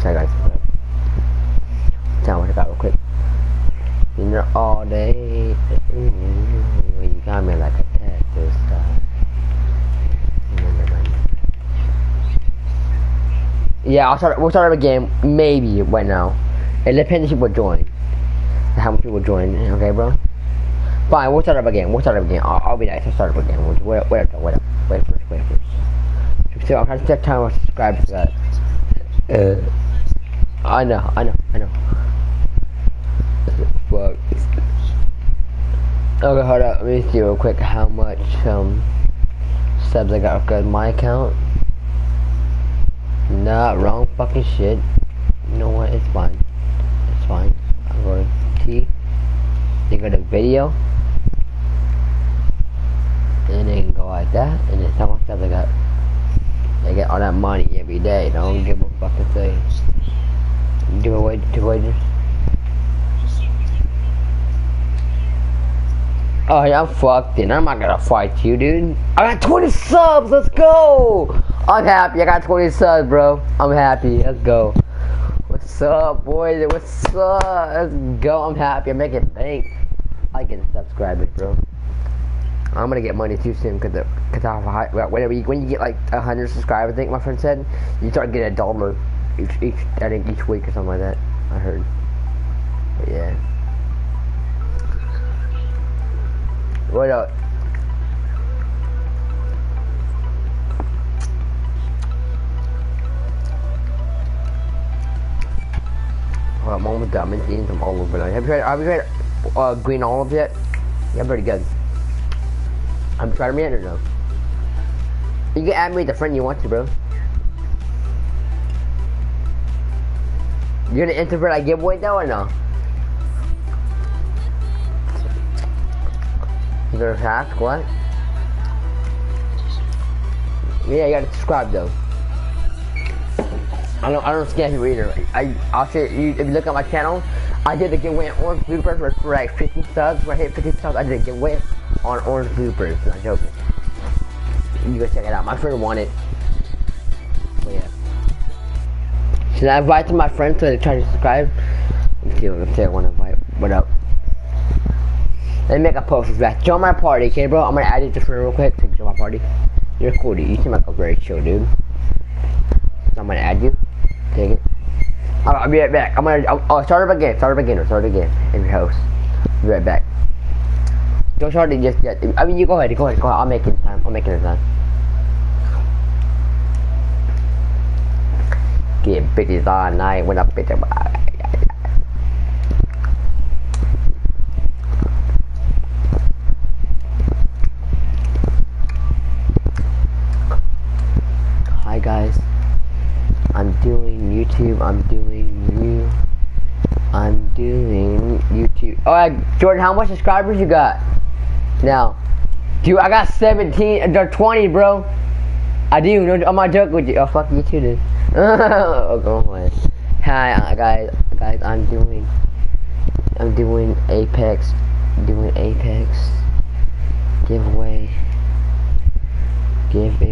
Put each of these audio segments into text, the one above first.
Sorry guys. What I got real quick. Been there all day. You got me like a cactus. Uh, yeah, I'll start. We'll start up a game. Maybe right now. It depends if people join. How many people join? Okay, bro. Fine, we'll start up again. We'll start up again. I'll, I'll be nice. I'll start up again. We'll, wait, wait, wait, wait, wait first. Wait first. So I'm trying to check time of subscribers. That. Uh, I know. I know. I know. Fuck. Okay, hold up. Let me see real quick how much um subs I got on my account. Nah, wrong fucking shit. You know what? It's fine. It's fine. I'm going T. Then go to video. And then go like that. And then how much subs I got. I get all that money every day. Don't give a fucking thing. Give away to wages. Oh yeah, I'm fucked in. I'm not gonna fight you, dude. I got 20 subs. Let's go. I'm happy. I got 20 subs, bro. I'm happy. Let's go. What's up, boys? What's up? Let's go. I'm happy. I'm making bank. I get subscribers, bro. I'm gonna get money too soon because the, I high, whenever you, when you get like hundred subscribers, I think my friend said you start getting a dollar each each I think each week or something like that. I heard. But yeah. What up? Hold up, Mama Diamond eating some olive oil. Have you tried, have you tried uh, green olives yet? Yeah, pretty good. I'm trying to or no? You can add me the friend you want to, bro. You're gonna for that giveaway though or no? You gonna ask what? Yeah, you gotta subscribe though. I don't I don't scam you either. I I'll say you if you look at my channel, I did the giveaway on orange bloopers for, for like 50 subs. When I hit 50 subs, I did a giveaway on orange bloopers. Not joking. You go check it out. My friend won it. But yeah. Should I invite to my friends so they try to subscribe? Let's see if they want to invite. What up? Let me make a post with that. Join my party, okay, bro? I'm gonna add you to friend real quick. Take join my party. You're cool, dude. You seem like a very chill dude. So I'm gonna add you. Take it. I'll, I'll be right back. I'm gonna. I'll, I'll start up again. Start up again. Start up again. In your house. Be right back. Don't start it just yet. I mean, you go ahead. Go ahead. Go ahead. I'll make it in time. I'll make it in time. Get bitches all night when I bitch about. Hi guys. I'm doing YouTube. I'm doing you. I'm doing YouTube. Oh, right, Jordan, how much subscribers you got? Now, dude, I got 17 uh, or 20, bro. I do. No, I'm not joking with you. Oh, fuck you too, dude. oh, go away. Hi, uh, guys. Guys, I'm doing. I'm doing Apex. Doing Apex. Giveaway. Giveaway.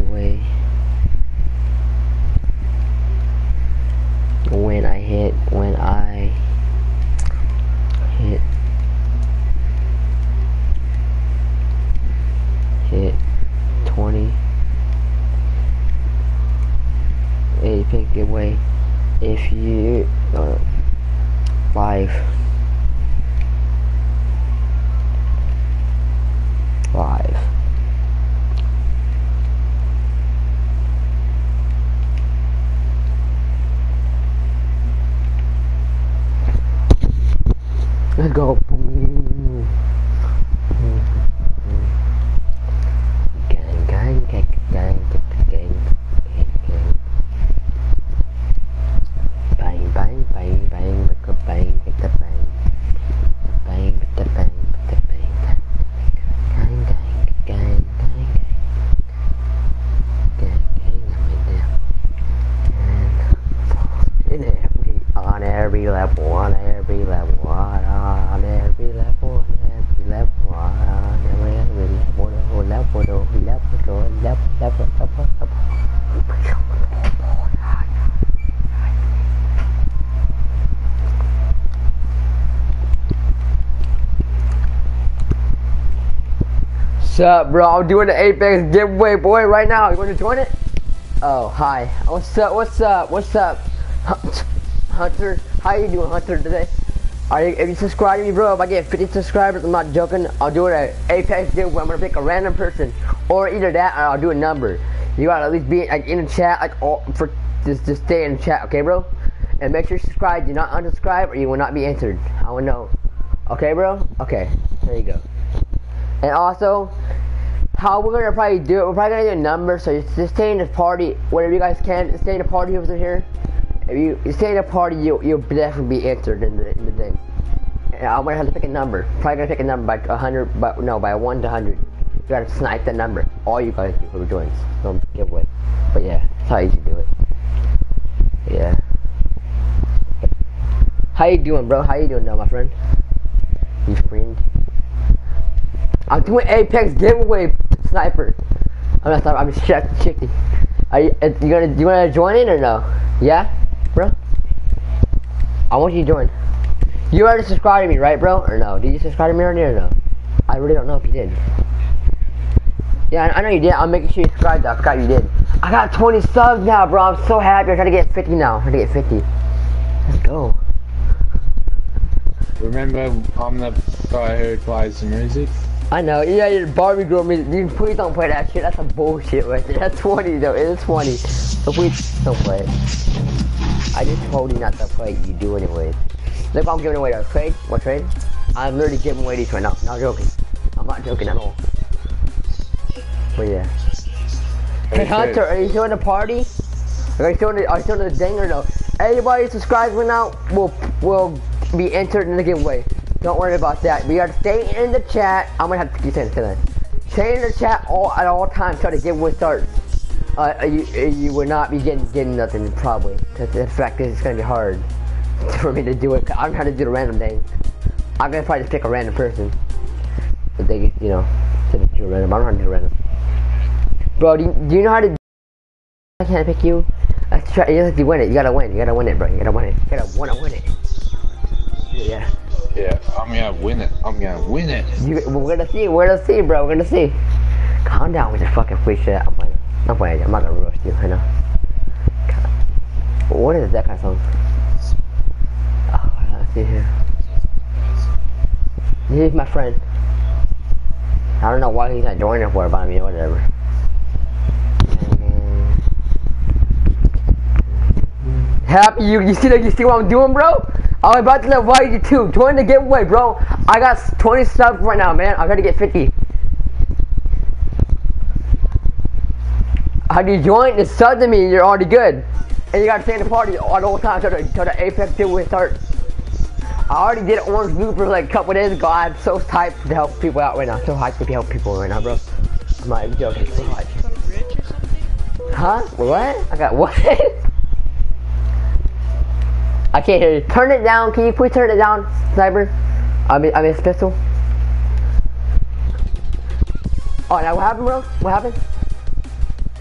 What's up, bro? I'm doing the Apex giveaway, boy, right now. You want to join it? Oh, hi. What's up? What's up? What's up? Hunter, how you doing, Hunter, today? Are you, if you subscribe to me, bro, if I get 50 subscribers, I'm not joking, I'll do an Apex giveaway. I'm gonna pick a random person, or either that, or I'll do a number. You gotta at least be like in the chat, like all for just just stay in the chat, okay, bro? And make sure you subscribe. Do not unsubscribe, or you will not be entered. I wanna know. Okay, bro? Okay, there you go. And also, how we're gonna probably do it, we're probably gonna do a number, so just, stay in the party, whatever you guys can, stay in the party over here. If you, you stay in the party, you, you'll definitely be entered in the, in the thing. And I'm gonna have to pick a number. Probably gonna pick a number by 100, but no, by 1 to 100. You gotta snipe the number. All you guys do who joins. Don't give away. But yeah, that's how you do it. Yeah. How you doing, bro? How you doing now, my friend? You friend? I'm doing Apex giveaway sniper. I'm not sniper, I'm just check chicky. Are you, uh, you gonna you wanna join in or no? Yeah, bro. I want you to join. You already subscribed to me, right, bro? Or no? Did you subscribe to me already or no? I really don't know if you did. Yeah, I, I know you did. I'm making sure you subscribed. I forgot you did. I got 20 subs now, bro. I'm so happy. I'm trying to get 50 now. I'm trying to get 50. Let's go. Remember, I'm the guy who plays the music. I know. Yeah, your Barbie girl music. You please don't play that shit. That's a bullshit right there. That's 20 though. It is 20. So please don't play it. I just told you not to play it. You do anyways. Look, I'm giving away a trade. What trade? I'm literally giving away these right now. Not joking. I'm not joking at all. But yeah. Hey Hunter, are you still in the party? Are you still in the, are you still in the no? Everybody subscribes right now will will be entered in the giveaway. Don't worry about that. We gotta stay in the chat. I'm gonna have to keep saying to that. Stay in the chat all at all times till the giveaway starts. Uh, you you will not be getting getting nothing probably. Cause the fact is it's gonna be hard for me to do it. I'm trying to do the random thing. I'm gonna probably just pick a random person. But they, you know, to do a random. I'm trying to do a random. Bro, do you, do you know how to? I can't pick you. Let's try. You have to win it. You gotta win. You gotta win it, bro. You gotta win it. You gotta wanna win it. Yeah. Yeah, I'm gonna win it. I'm gonna win it. You, we're gonna see. We're gonna see, bro. We're gonna see. Calm down with your fucking free shit. I'm playing. I'm playing. I'm not gonna roast you. I know. God. What is that kind of song? Oh, let's see here. Is my friend. I don't know why he's not joining for, but I mean, whatever. Happy you, you see that? You see what I'm doing, bro? Oh, I'm about to invite you too. Join the giveaway, bro. I got 20 subs right now, man. I gotta get 50. How do you join? It's sub to me. You're already good, and you gotta stay in the party all the whole time till the, the Apex giveaway starts. I already did orange blooper like a couple days ago. I'm so hyped to help people out right now. So hyped to help people right now, bro. I'm not even joking. So hyped. Huh? What? I got what? I can't hear you. Turn it down. Can you please turn it down, sniper? I mean, I mean, pistol. Oh, now what happened, bro? What happened?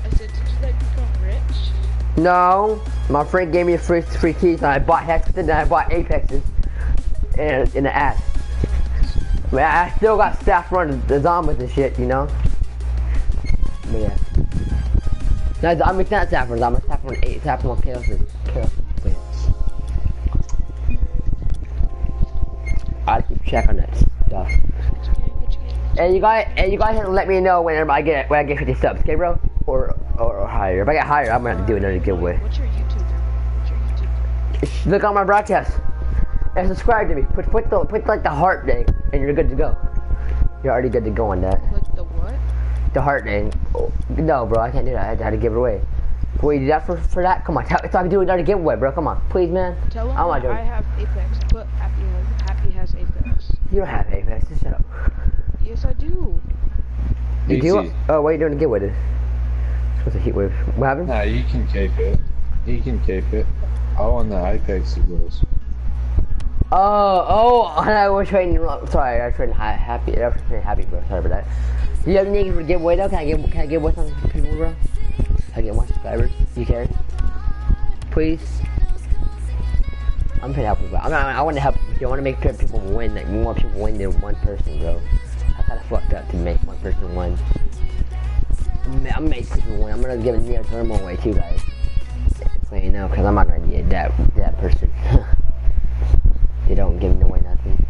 I said, did you like become rich? No, my friend gave me a free free keys, and I bought hexes, and I bought apexes, and in the ass. Man, I still got staff running the zombies and shit, you know. But yeah. No, I mean, not staff runs. I'm staff run eight, staff run chaos, chaos. I keep check on that stuff. And you guys, and you guys let me know whenever I get when I get 50 subs, okay, bro? Or, or or higher. If I get higher, I'm gonna have to do another giveaway. What's your YouTube? What's your YouTube? Look on my broadcast and subscribe to me. Put put the put like the heart thing, and you're good to go. You're already good to go on that. The what? The heart thing. Oh, no, bro, I can't do that. I had to give it away. You do that for for that? Come on, tell, so I can do another giveaway, bro. Come on, please, man. Tell them I'm not that doing. I have Apex. Put Happy, Happy has Apex. You don't have Apex. Just shut up. Yes, I do. You do? Oh, what are you doing to get with it? Supposed to heat wave. What happened? No, you can keep it. You can keep it. I want the Apex of yours. Oh, oh, I was trading. Sorry, I was trading happy. I was trading happy, bro. Sorry about that. Do you have anything for giveaway though? Can I give? Can I give away something people, bro? Can I get more subscribers? You care? Please. I'm trying to help you, bro. I'm not, I want to help. You. I want to make sure people win. Like more people win than one person, bro. I kind of fucked up to make one person win. I'm making people win. I'm gonna give a Neo Thermal away too, guys. So you know, because I'm not gonna get that that person. they don't give away nothing.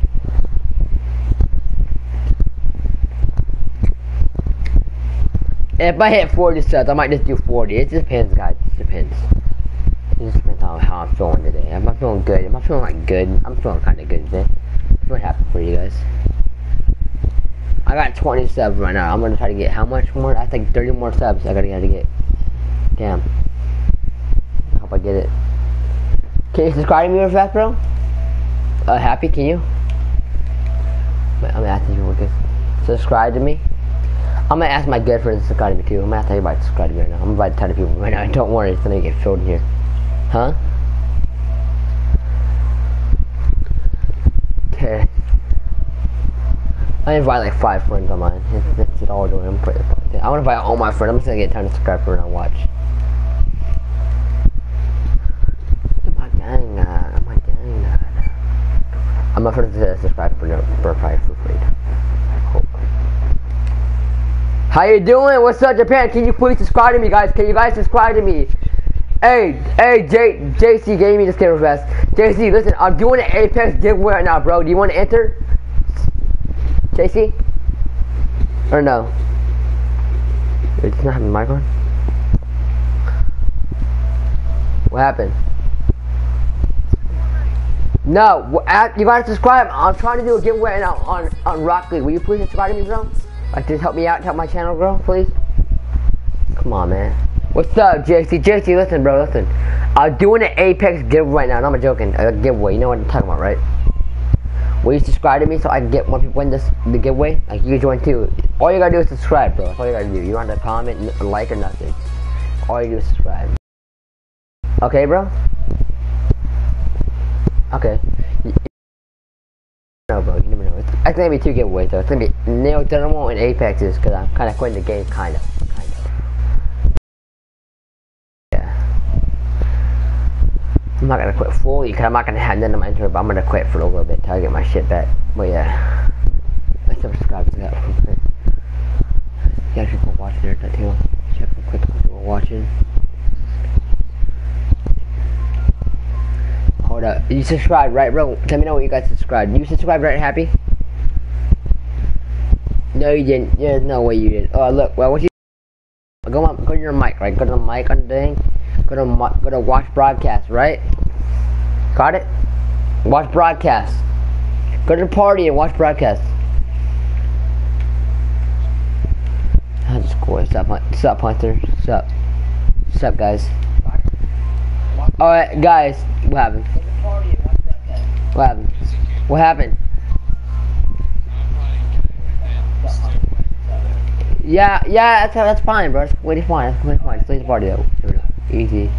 If I hit 40 subs, I might just do 40. It just depends, guys. It depends. Just depends on how I'm feeling today. Am I feeling good? Am I feeling like good? I'm feeling kind of good today. I'm feeling happy for you guys. I got 20 subs right now. I'm gonna try to get how much more? I think 30 more subs. I gotta, gotta get. Damn. I hope I get it. Can you subscribe to me real fast, bro? Uh, happy? Can you? I'm asking you quick. Subscribe to me. I'm gonna ask my good friends to subscribe to me too. I'm gonna ask everybody to subscribe to me right now. I'm gonna tell people right now. Don't worry, it's gonna get filled here. Huh? Okay. I invite like five friends on mine. It's, it's all doing. I'm pretty. I want to invite all my friends. I'm just gonna get time to subscribe for and watch. My gang, uh, my gang, uh, I'm friends to subscribe for for probably for free. How you doing? What's up, Japan? Can you please subscribe to me, guys? Can you guys subscribe to me? Hey, hey, J, JC gave me this camera vest. JC, listen, I'm doing an Apex giveaway right now, bro. Do you want to enter? JC? Or no? It's not having the mic on? What happened? No, at- you gotta subscribe. I'm trying to do a giveaway right now on, on Rocket League. Will you please subscribe to me, bro? Like, just help me out, help my channel grow, please? Come on, man. What's up, JC? JC, listen, bro, listen. I'm doing an Apex giveaway right now. No, I'm not joking. A giveaway. You know what I'm talking about, right? Will you subscribe to me so I can get more people in this the giveaway? Like you can join too. All you gotta do is subscribe, bro. That's all you gotta do. You don't have to comment, like, or nothing. All you do is subscribe. Okay, bro. Okay. No, bro. You never know. It's, it's gonna be two giveaways though. It's gonna be Neo Thermal and Apexes because I'm kind of quitting the game, kind of. Yeah. I'm not gonna quit fully because I'm not gonna have none of my intro, but I'm gonna quit for a little bit till I get my shit back. But yeah, I still subscribe to that real quick. You got people watching there too. Check real quick what people watching. Hold up, you subscribe right, bro? Let me know what you guys subscribed. You subscribed right, happy? No, you didn't. There's no way you didn't. Oh, look. Well, what you go on? Go to your mic, right? Go to the mic on the thing. Go to go to watch broadcast, right? Got it? Watch broadcast. Go to the party and watch broadcast. That's cool. What's up, what's up, Hunter? What's up? What's up, guys? Alright, guys. What happened? What happened? What happened? Yeah, yeah, that's that's fine, bro. That's completely fine. That's completely fine. Just leave the party though. Easy.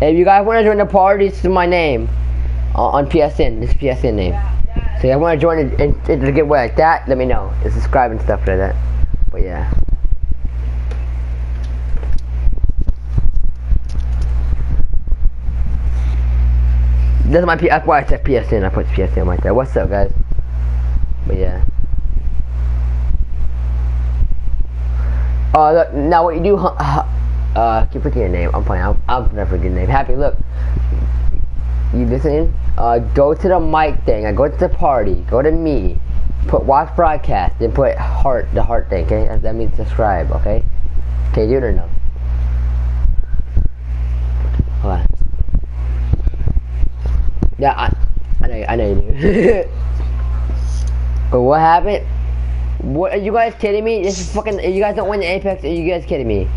If you guys want to join the party, is my name on, on PSN. This is PSN name. So if you want to join it and, and to get like that, let me know. And subscribe and stuff like that. But yeah. This is my P. That's why I said PSN. I put PSN right there. What's up, guys? But yeah. Uh, now what you do, huh, uh, keep forgetting your name. I'm playing. I'm, never forget your name. Happy, look. You listening? Uh, go to the mic thing. I go to the party. Go to me. Put watch broadcast. Then put heart, the heart thing. Okay, that means subscribe. Okay. Can you do it or no? Hold on. Yeah, I, I know, I know you do. but what happened? What are you guys kidding me? This is fucking. You guys don't win the Apex. Are you guys kidding me?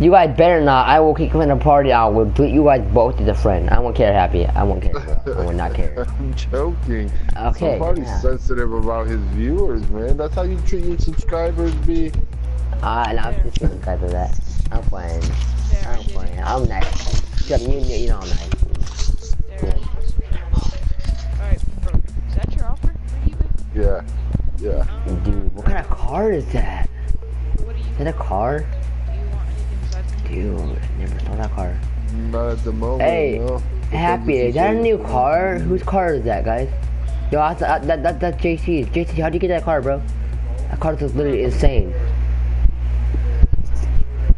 You guys better not. I will kick you in the party. I will beat you guys both as a friend. I won't care, happy. I won't care. I will not care. I'm joking. Okay. Somebody's yeah. sensitive about his viewers, man. That's how you treat your subscribers, B. Ah, and I'm just kidding because of that. I'm playing. I'm playing. I'm nice. Shut you, you, you know I'm nice. there. Alright, bro. Is that your offer? What you? Yeah. Yeah. Dude, what kind of car is that? What do you Is that a car? do? You want anything besides? Dude, I never saw that car. Not at the moment. Hey, no. Happy, is that a new car? Whose car is that, guys? Yo, that's, that, that, that, that's JC. JC, how'd you get that car, bro? That car is literally insane.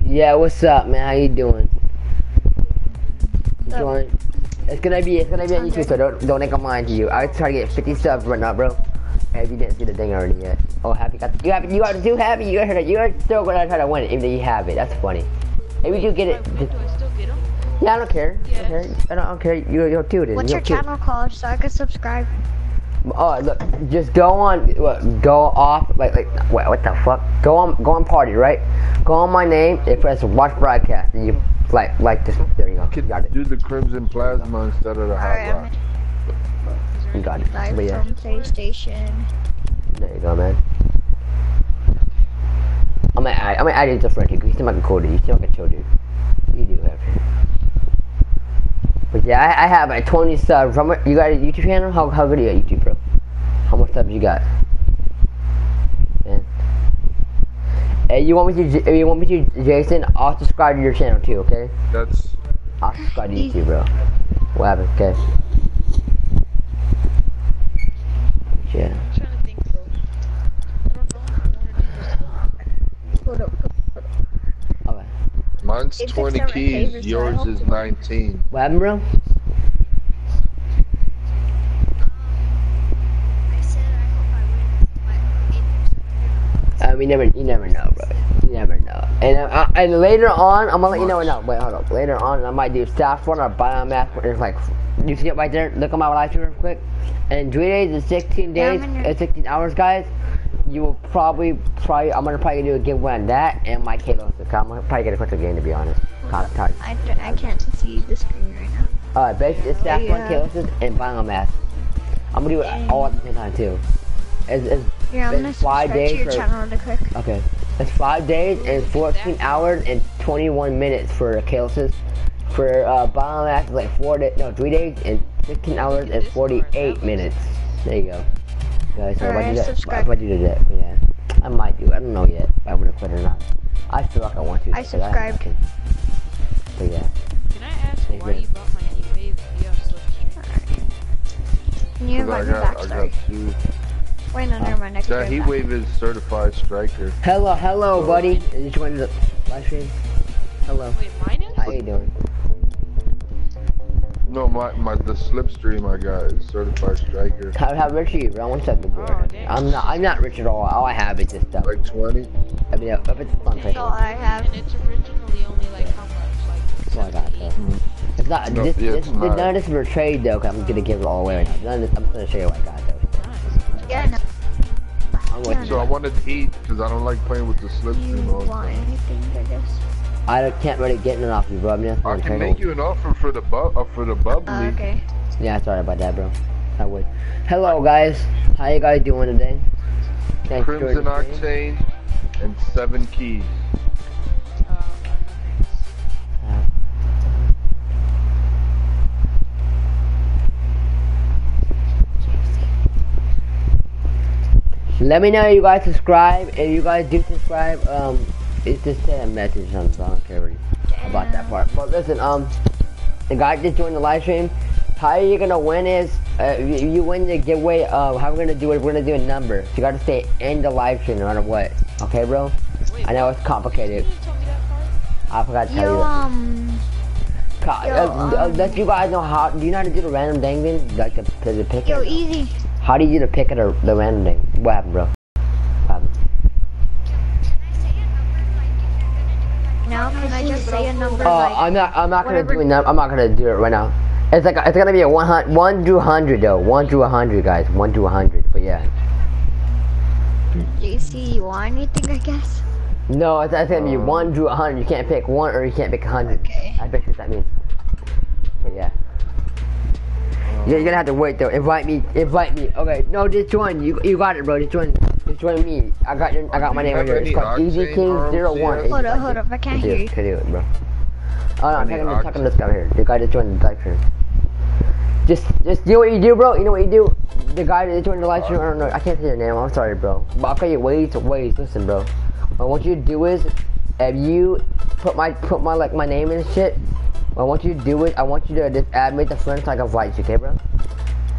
Yeah, what's up, man? How you doing? What's up? Join. It's gonna be, it's gonna be on YouTube, so don't, don't make a mind to you. I try to get 50 subs right now, bro. If you didn't see the thing already yet. Oh, happy got, you have, you are too happy. You are, you are still gonna try to win it, even though you have it. That's funny. Maybe you get it. Do I still get them? Yeah, I don't care. I don't care. I don't, I don't care. You, you'll do it. What's You'll your do it. channel called so I can subscribe? Oh, look, just go on, what, go off, like, like, what, what the fuck? Go on, go on party, right? Go on my name and press watch broadcast, and you, like, like this, there you go, you got it, Do the Crimson Plasma instead of the Hot Alright, Rod. I'm you got it, live but yeah, from PlayStation. there you go, man. I'm gonna add, I'm gonna add you to friend, you seem like a cool dude, you seem like a chill dude. You do, actually. But yeah, I, I have like 20 subs, How much- you got a YouTube channel? How, how good are you at YouTube, bro? How much subs you got? Man. Hey, you want me to? J- You want me to, Jason? I'll subscribe to your channel too, okay? That's I'll subscribe to YouTube, bro. What happened? Okay. Yeah. I'm trying to think though. I don't know if I want to do this though. Hold up. hold mine's It's 20 keys, favorites, yours is 19. What happened, bro? Uh, we never, you never know, bro. You never know. And uh, uh, and later on, I'm gonna let you know. No, wait, hold up. Later on, I might do saffron or biomass. It's like, you see it right there? Look at my live stream real quick. And in three days and 16 days, I'm in your- uh, 16 hours, guys, you will probably, probably, I'm gonna probably do a giveaway on that and my Kalos. I'm gonna probably get a quick game to be honest. Tired. I, I can't see the screen right now. Alright, basically, it's saffron, Yeah. Kalos, and biomass. I'm gonna do it all at the same time too. It's, it's, Yeah, I'm gonna five subscribe to days your for- channel really quick. Okay. It's five days and 14 hours and 21 minutes for Kalesis. For uh, biomass, it's like four days, no, three days and 15 hours and 48 minutes. There you go. Guys, so if I Alright, do that, subscribe. if do that, yeah, I might do. it. I don't know yet if I'm gonna quit or not. I feel like I want to. I subscribe. have subscribed. nothing. But yeah, Can I ask Hey, why you bought my Anywave via Slipstream? Can you 'Cause I invite me back? I got two. Wait, no, never mind. I can That go heat wave is certified striker. hello, hello, buddy. Is you joining the live stream? Hello. Wait, mine is? How you doing? No, my, my the slipstream I got is certified striker. How, how rich are you, bro? One second, bro. Oh, damn. I'm not. I'm not rich at all. All I have is just stuff. Like 20. I mean, if it's fun, That's all I have. And it's originally only like how much? Like That's all I got, though. 78? It's not. No, this, yeah, this, it's not. none of this is for trade though. Cause I'm gonna give it all away right now. None of this, I'm gonna show you what I got though. Nice. Yeah, no. I'm with So I you. wanted heat because I don't like playing with the slipstream all the want anything, I guess. I don't- can't really get it off you, bro. I'm just I gonna can trade make you an offer for the bu- uh, for the bubbly. Uh, okay. Yeah, sorry about that, bro. I would. Hello, guys. How you guys doing today? Thanks for Crimson joining the. Octane and seven keys. Uh, Let me know you guys subscribe. If you guys do subscribe, um, it's just send a message on so I don't care about that part. But listen, um, the guy just joined the live stream. How are you gonna win is, uh, you, you win the giveaway. Uh, how we're gonna do it? We're gonna do a number. So you gotta stay in the live stream no matter what. Okay, bro? wait, I know it's complicated. You didn't tell me that part? I forgot to tell Yo, you. that. um, Ca- yo, uh, uh, um, let you guys know how. Do you know how to do the random thing then? Like the, the, the pick yo, it? easy. How do you do the pick it or the random thing? What happened, bro? Now, can I just say a number Uh, like I'm not. I'm not gonna do it. I'm not gonna do it right now. It's like it's gonna be a one hundred, one to hundred though. One to hundred, guys. One to hundred. But yeah. JC, you see you want anything, I guess? No, it's, it's gonna be one to hundred. You can't pick one or you can't pick a hundred. Okay. I bet you what that means. But yeah. You're gonna have to wait though. Invite me. Invite me. Okay. No, just join. You you got it, bro. Just join. Just join me. I got your. I got my name right here. It's called Easy King Zero One. Hold up, hold up, I can't hear you. it, can do it, bro. Oh no, I'm Any talking, to, talking to this guy here. The guy that joined the live stream. Just, just do what you do, bro. You know what you do. The guy that joined the live stream. I don't know. I can't say your name. I'm sorry, bro. But I'll tell you ways, ways. Listen, bro. What I want you to do is, if you put my, put my like my name and shit. What I want you to do is, I want you to just add me to the friends so I can invite you, okay, bro?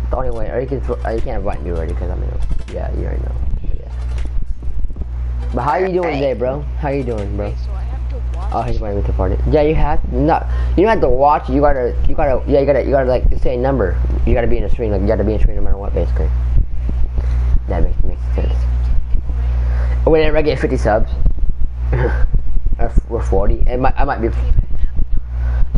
The only way, or you can, uh, you can't invite me already because I'm in. Yeah, you already know. But, how you doing today, bro? How are you doing, bro? Oh, he's inviting me to the party. Yeah, you have no. You don't have to watch. You gotta, you gotta, yeah, you gotta, you gotta like say a number. You gotta be in a stream. Like you gotta be in a stream no matter what, basically. That makes makes sense. Oh, Whenever I get 50 subs, or, f- or 40, it might, I might be.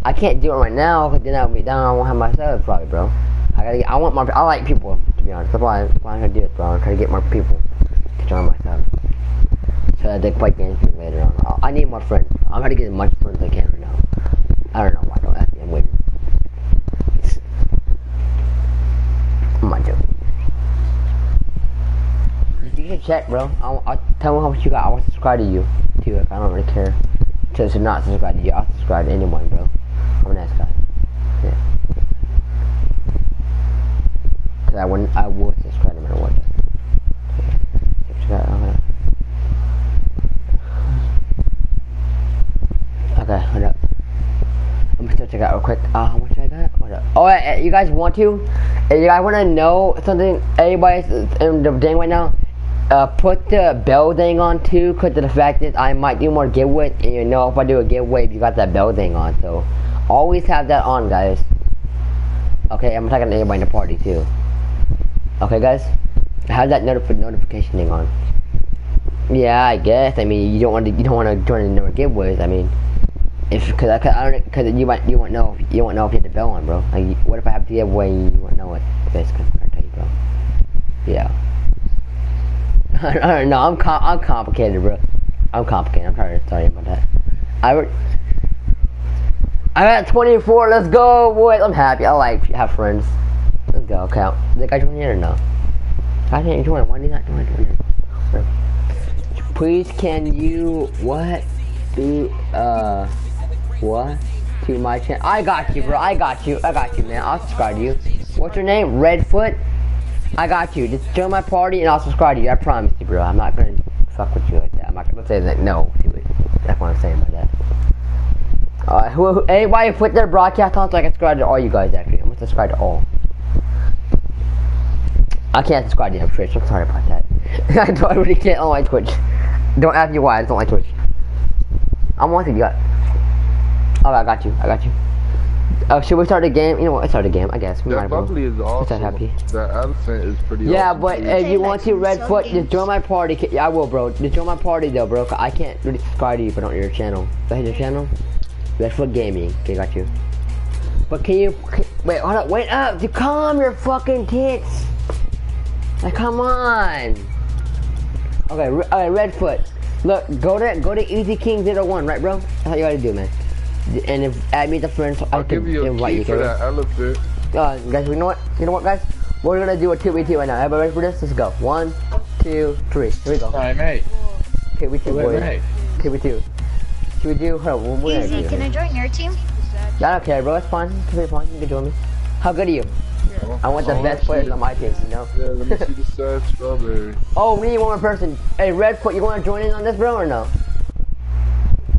I can't do it right now because then I'll be down. I won't have my subs probably, bro. I gotta get. I want more. I like people to be honest. That's why, that's why I'm trying to do this, bro. I'm trying to get more people to join my sub. They play games with later on. I need more friends. I'm gonna get as much friends as I can right now. I don't know why. I Don't ask me. I'm waiting. I'm not joking. You should check, bro. I'll, I'll tell me how much you got. I will subscribe to you too. If I don't really care to, to not subscribe to you, I'll subscribe to anyone, bro. I'm a nice guy. Yeah. Cause I wouldn't. I would subscribe no matter what. Okay. Hold up. I'm gonna check out real quick. Uh, how much I got? Hold up. Oh, uh, you guys want to? If you guys want to know something, everybody's in the thing right now. Uh, put the bell thing on too, cause of the fact that I might do more giveaway. And you know, if I do a giveaway, you got that bell thing on. So, always have that on, guys. Okay, I'm talking to everybody in the party too. Okay, guys, have that notif- notification thing on. Yeah, I guess. I mean, you don't want to. You don't want to join the number giveaways. I mean, if because I, I don't because you might you won't know if, you won't know if you hit the bell on, bro. Like, what if I have giveaway and you won't know it? Basically, to tell you, bro. Yeah. I don't. I'm com- I'm complicated, bro. I'm complicated. I'm sorry. Sorry about that. I re- I'm at 24. Let's go, boys. I'm happy. I like have friends. Let's go. Okay. The guy join in or no? I didn't join. Why did not join? Join? Please, can you what? Do uh what? To my channel. I got you, bro. I got you. I got you, man. I'll subscribe to you. What's your name? Redfoot. I got you. Just join my party and I'll subscribe to you. I promise you, bro. I'm not gonna fuck with you like that. I'm not gonna say that. No. That's what I'm saying by that. Uh, who, who, anybody put their broadcast on so I can subscribe to all you guys, actually. I'm gonna subscribe to all. I can't subscribe to you Twitch. I'm sorry about that. I don't, I really can't on my Twitch. Don't ask me why. I just don't like Twitch. I'm wanting you got. Oh, I got you. I got you. Oh, should we start a game? You know what? Let's start a game, I guess. We might That as well. bubbly is What's that, awesome. Happy? That elephant is pretty Yeah, awesome. but too. if you want to, Redfoot, just join my party. Yeah, I will, bro. Just join my party, though, bro. I can't really subscribe to you if I don't your channel. Is that your channel? Redfoot Gaming. Okay, got you. But can you... Can, wait, hold up. Wait up. You calm your fucking tits. Like, come on. Okay, re- okay, Redfoot. Look, go to go to Easy King 01, right, bro? That's what you gotta do, man. And if add me the friend, I I'll can give you a invite key you. for okay, bro? that elephant. Uh, guys, you know what? You know what, guys? We're gonna do a 2v2 right now. Everybody ready for this? Let's go. One, two, three. Here we go. Alright, mate. 2v2, Wait, boys. mate. 2v2. Should we do? Hold on, what we're Easy, gonna can I join your team? I don't care, bro. It's fine. It's really fine. You can join me. How good are you? I want the Oh, best players shit. on my team, you know? Yeah, let me see the sad strawberry. Oh, we need one more person. Hey, Redfoot, you wanna join in on this, bro, or no?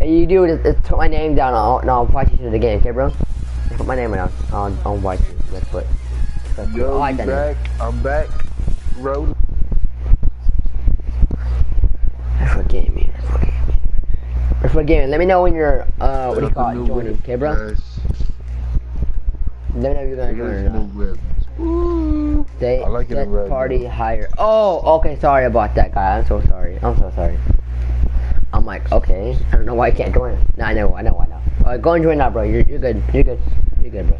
You do it. Just put my name down. I'll, no, I'll invite you to the game, okay, bro? Just put my name down. I'll, I'll invite you, Redfoot. Redfoot. I Yo, like we that name. back. I'm back. Rolling. Redfoot Gaming. Redfoot Gaming. Redfoot Gaming. Let me know when you're, uh, what do you call it, joining, okay, bro? guys. Let me know if you're gonna It join or not. They I like it in set red, party higher. Oh, okay. Sorry about that, guy. I'm so sorry. I'm so sorry. I'm like, okay. I don't know why I can't join. No, I know. I know. I know. Alright, go and join now, bro. You're, you're good. You're good. You're good, bro.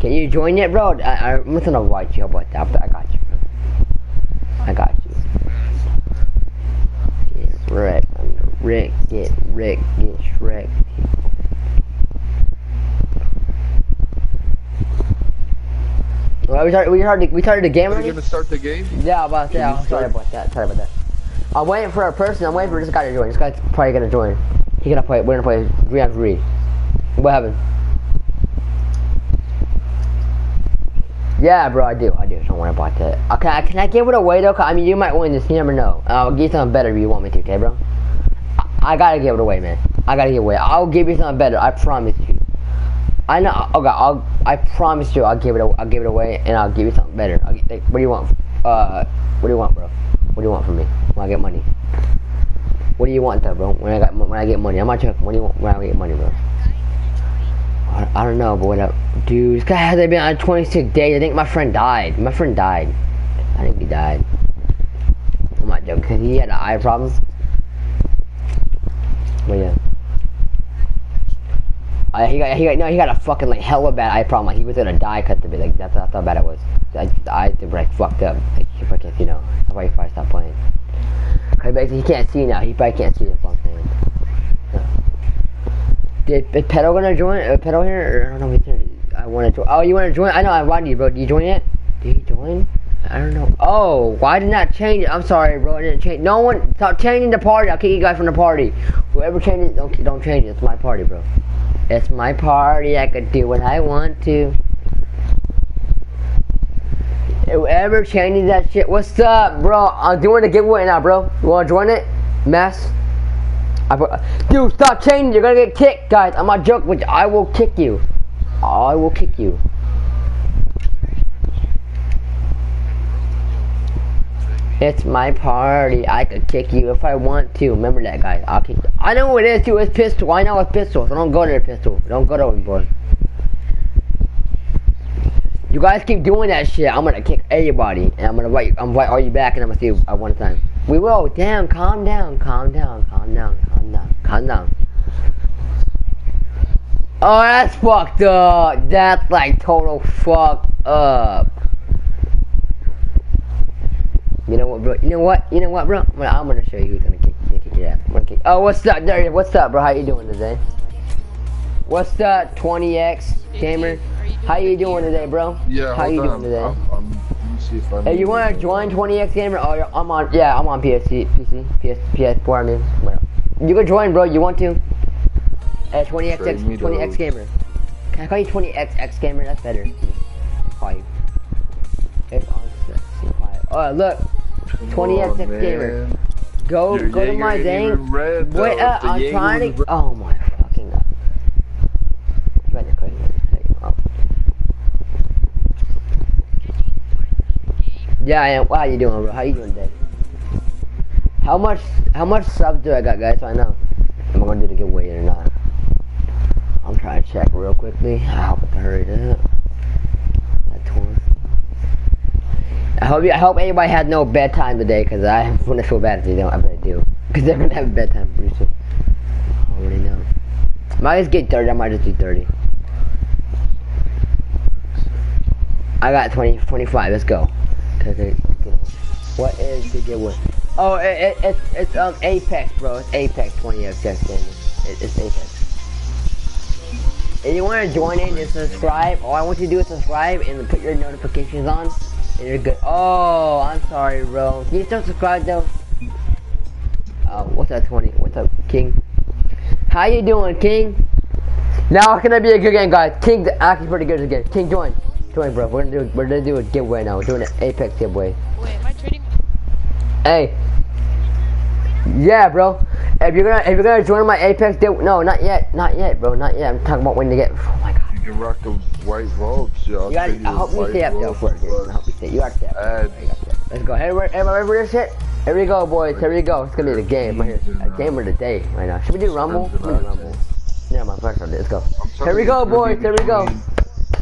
Can you join it, bro? I, I'm not gonna watch you about that, but I got you, bro. I got you. Get wrecked. Rick, get Rick, get Shrek. Well, we started, we started, we started the game Are you gonna start the game? Yeah, about that. Can I'm sorry about that. Sorry about that. I'm waiting for a person. I'm waiting for this guy to join. This guy's probably gonna join. He gonna play. We're gonna play three on three. What happened? Yeah, bro, I do. I do. Don't worry about that. Okay, can I give it away though? 'Cause, I mean, you might win this. You never know. I'll give you something better if you want me to. Okay, bro. I gotta give it away, man. I gotta give it away. I'll give you something better. I promise you. I know. Okay, I'll. I promise you, I'll give it. I'll give it away, and I'll give you something better. I'll, like, what do you want? Uh, what do you want, bro? What do you want from me when I get money? What do you want, though, bro? When I got when I get money, I'm not joking. What do you want when I get money, bro? I, don't know, but whatever. Dude, this guy hasn't been on 26 days. I think my friend died. My friend died. I think he died. I'm not joking. he had eye problems. But yeah. Uh, he got, he got, no, he got a fucking like hella bad eye problem. Like he was gonna die cut the bit. Like that's, that's how bad it was. Like, the eyes were like fucked up. Like he fucking, you know. That's why he probably stopped playing. Cause basically he can't see now. He probably can't see the fuck thing. Did, is gonna join? Uh, Pedo here? I don't know if he's here. I wanna join. Oh, you wanna join? I know. I wanted you, bro. Did you join it? Did he join? I don't know. Oh, why did not change? I'm sorry, bro. I didn't change. No one stop changing the party. I'll kick you guys from the party. Whoever changes, don't don't change it. It's my party, bro. It's my party. I could do what I want to. Whoever changes that shit, what's up, bro? I'm doing a giveaway now, bro. You wanna join it? Mess. Put, dude, stop changing. You're gonna get kicked, guys. I'm not joking with you. I will kick you. I will kick you. It's my party. I could kick you if I want to. Remember that, guys. I'll kick. You. I know what it is too. It's pistol. I know it's pistol. So don't go to the pistol. Don't go to boy. You guys keep doing that shit. I'm gonna kick everybody, and I'm gonna invite. I'm invite all you back, and I'm gonna see you at one time. We will. Damn. Calm down. Calm down. Calm down. Calm down. Calm down. Oh, that's fucked up. That's like total fucked up. You know what, bro? You know what? You know what, bro? I'm I'm gonna show you who's gonna kick, gonna kick your ass. I'm gonna kick. Oh, what's up, there? What's up, bro? How you doing today? What's up, 20x gamer? How you doing today, bro? Yeah, How you doing today? I'm, I'm, let me see if. Hey, you wanna join 20x gamer? Oh, I'm on. Yeah, I'm on PSC, PC, PS, PS4. I mean, whatever. you can join, bro. You want to? Hey, 20x, Trade me 20x gamer. Can I call you 20x X gamer? That's better. I'll call you. If on Oh, look. 20x Come gamer. Go, Your go to my thing. Wait uh, The I'm Jaeger trying to. Oh my fucking god. Better quit it. Oh. Yeah, I am. How you doing, bro? How you doing today? How much? How much subs do I got, guys? So I know. Am I gonna do the giveaway or not? I'm trying to check real quickly. I hope I can hurry it up. That's one. I hope you, I hope everybody had no bedtime today, cause I wouldn't feel bad if they don't. I bet I do, cause they're gonna have a bedtime pretty soon. I already know. Might just get 30. I might just do 30. I got 20, 25. Let's go. What is the giveaway? Oh, it, it, it's it's um Apex, bro. It's Apex 20 x game. It, it's Apex. If you want to join in and subscribe, all I want you to do is subscribe and put your notifications on, you're good. Oh, I'm sorry, bro. You still subscribe though? Oh, what's that 20? What's up, King? How you doing, King? Now it's gonna be a good game, guys. King's actually pretty good again. King, join, join, bro. We're gonna do we're gonna do a giveaway now. We're doing an Apex giveaway. Wait, am I trading? Hey. Yeah, bro. If you're gonna if you're gonna join my Apex deal, no, not yet, not yet, bro, not yet. I'm talking about when to get. Oh my god. You can rock the white robes, yo. You gotta, I hope you stay up there for it. dude. I hope you stay. You gotta stay up. Ads. Stay. Let's go. Hey, everybody, everybody ready for this shit? Here we go, boys. Here we go. It's gonna be the game right here. A game of the day right now. Should we do Rumble? Should we do Rumble? Yeah, my first one. Let's go. Here we go, boys. Here we go.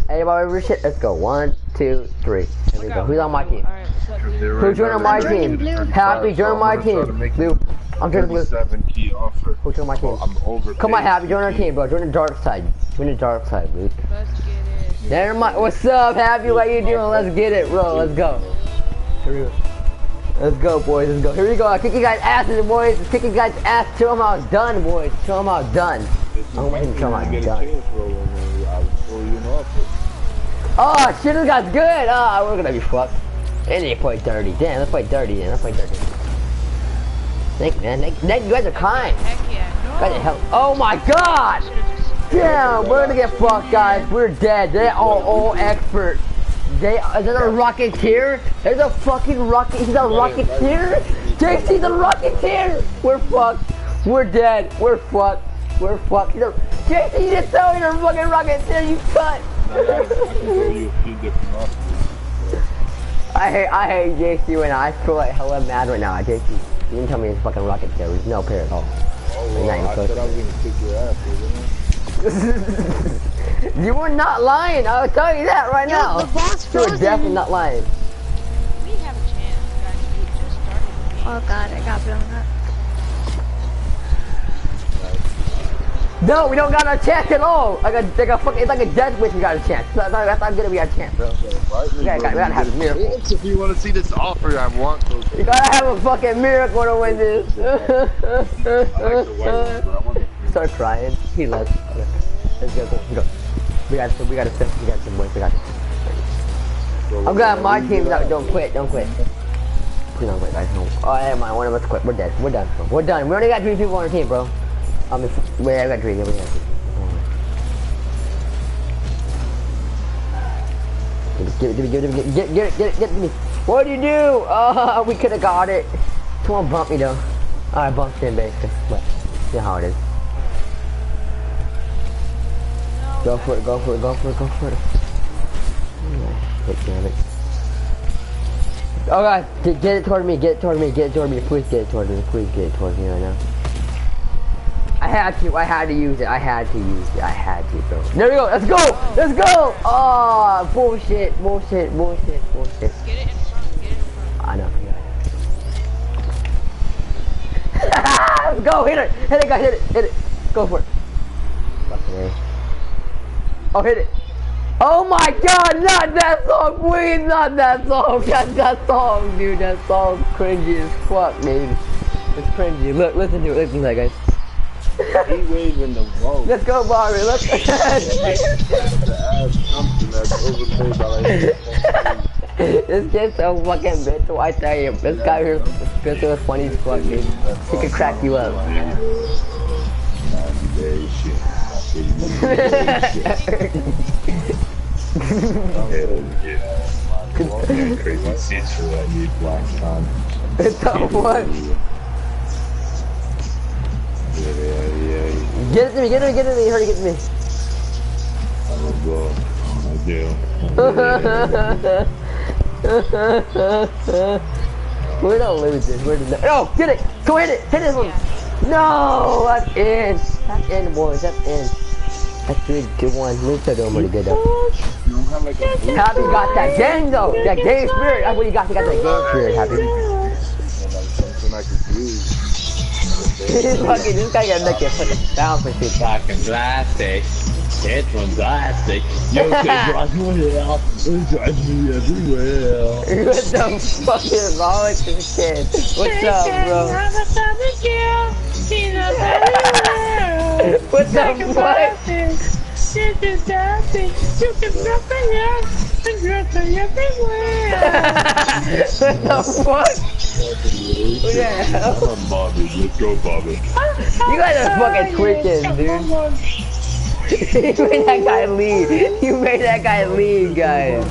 Hey, everybody ready for shit? Let's go. One, two, three. Here we go. Who's on my team? Who's joining my team? Happy, join my team. Blue. I'm joining blue. Who's joining my team? I'm over. Come on, Happy, join our team, bro. Join the dark side. Join the dark side, dude. Let's get it. Never mind. What's up, Happy? What you doing? Let's get it, bro. Let's go. Here we go. Let's go, boys. Let's go. Here we go. I kick you guys' asses, boys. I Kick you guys' ass. Show them how it's done, boys. Show them how it's done. I'm going to show them how it's done. Oh, shit, this guy's good. Oh, we're gonna be fucked. And they play dirty. Damn, let's play dirty. Then let's play dirty. Thank man. Thank, thank you guys are kind. Heck yeah. Guys are hell. Oh my god. Damn, we're gonna get fucked, guys. We're dead. They're all all expert. They is there a rocketeer? There's a fucking rocket. He's a rocketeer. JC's a rocketeer. We're fucked. We're dead. We're fucked. We're fucked. You know, Jason, you just throw in a fucking rocketeer. there, you cunt. I hate, I hate JC and I feel like hella mad right now. JC, you didn't tell me it's fucking rocket there. There's no pair at all. Oh, well, I close. said I was gonna kick your ass, wasn't I? you were not lying. I will tell you that right Yo, now. the boss You were frozen. definitely not lying. We have a chance, guys. We just started. Oh god, I got blown up. No, we don't got a chance at all. Like a, like a fucking, it's like a death wish. We got a chance. That's not, that's not good. We got a chance, bro. Right? We gotta, gotta have a miracle. If you want to see this offer, I want those. You gotta have a fucking miracle to win this. Like the white ones, but I want the Start crying. He left. Let's go. Go. go. We got some. We got to. We got some boys. We got. I'm glad my team's out. Don't quit. Don't quit. Please don't quit, guys. No. Oh, yeah, my one of us quit. We're dead. We're done. Bro. We're done. We only got three people on our team, bro. Um, if, wait, I got three. Yeah, we got three. Give it, give it, give it, give it, get, get it, get it, get it me. What do you do? Oh, we could have got it. Someone bumped me though. I bumped in basically, but know how it is. Go for it, go for it, go for it, go for it. Oh, damn it. Oh god, get, get it toward me, get it toward me, get it toward me, please get it toward me, please get it toward me right now. I had to, I had to use it, I had to use it, I had to, bro. There we go, let's go, let's go! Oh, bullshit, bullshit, bullshit, bullshit. get it in front. Get it in front. I know, let's go, hit it, hit it, guys, hit it, hit it. Go for it. Fucking. Oh, hit it. Oh my god, not that song, please, not that song, not that song, dude, that song's cringy as fuck, dude. It's cringy. Look, listen to it, listen to that, guys. He waving the vote. Let's go, Barbie, let's the ass something that's overpaid by like This kid's so fucking mental, I tell you. This guy here is so funny as fuck, dude. He could crack you up. Crazy seats for that new black sun. It's a what? Yeah, yeah, yeah. Get it to me, get it to me, get it to me, hurry, get it to me. I will. I do. We're not losing. We're not. Oh, get it! Go hit it! Hit this one! No! That's in! That's in, boys. That's in. That's good. Good one. You don't have like a blue Happy got that game though. That game spirit. That's what you got. You got that game spirit, Happy. Fucking, this guy gotta fucking sound for shit. Fucking plastic. It's from plastic. You can brush me out. It drives me everywhere. What the fuck is wrong with this kid? What's up, bro? What the fuck? what the fuck? What the hell? Come on, Bobby. Let's go, Bobby. You guys are fucking tweaking, dude. you made that guy leave. You made that guy leave, guys.